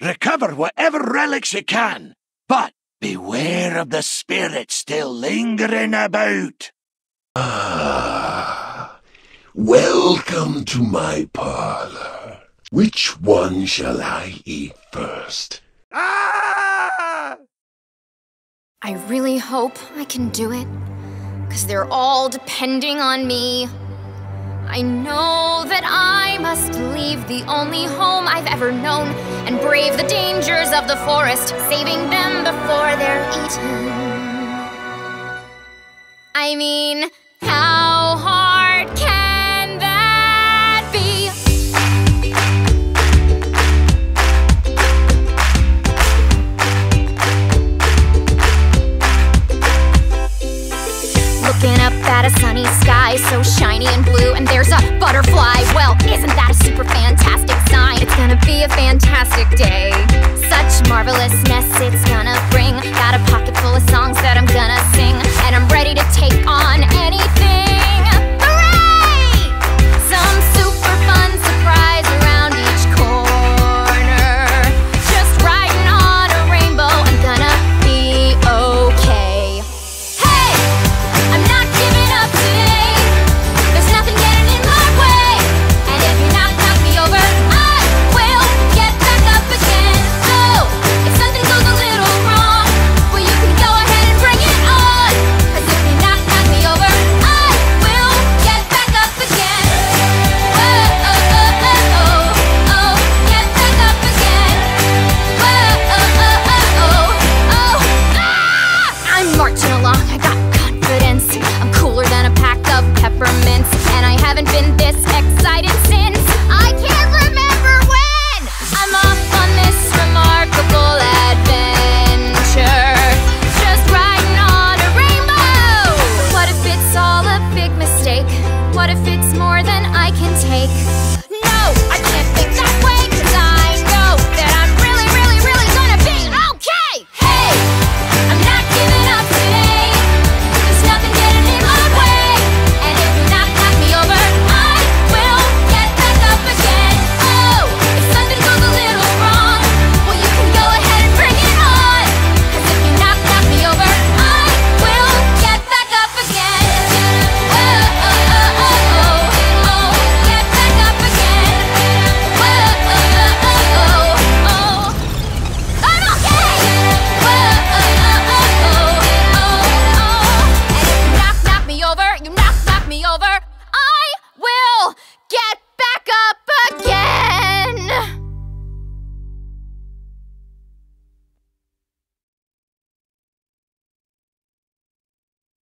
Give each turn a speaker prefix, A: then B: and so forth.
A: Gather whatever relics you can, but beware of the spirits still lingering about.
B: Ah, welcome to my parlor. Which one shall I eat first?
A: Ah!
C: I really hope I can do it, because they're all depending on me. I know that I must leave the only home I've ever known and brave the dangers of the forest, saving them before they're eaten. I mean, so shiny and blue and there's a butterfly. Well isn't that a super fantastic sign? It's gonna be a fantastic day. Such marvelous